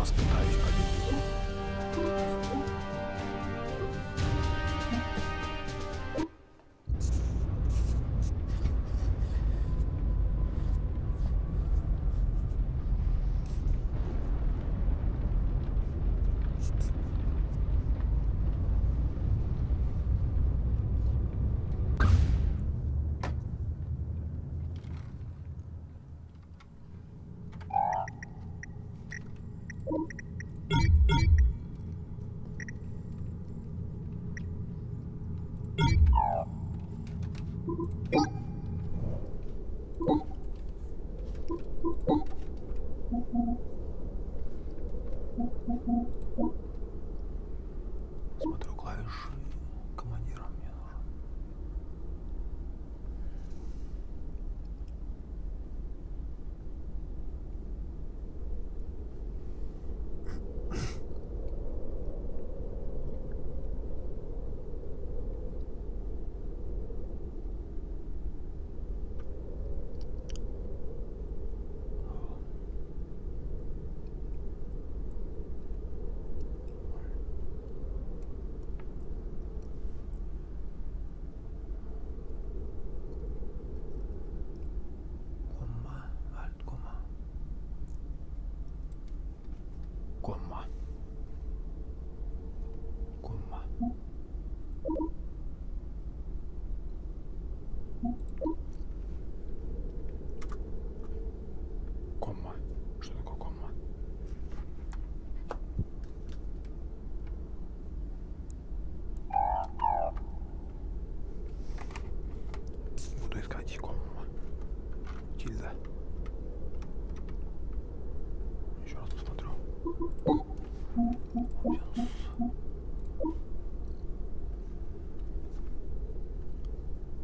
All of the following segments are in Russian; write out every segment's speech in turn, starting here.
распинаешь победителя. Смотрю клавиши.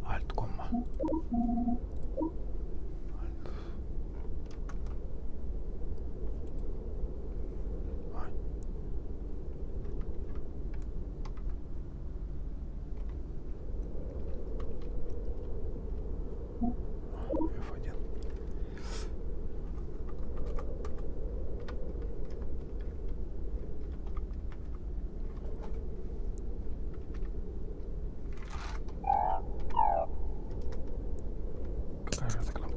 Alt, I think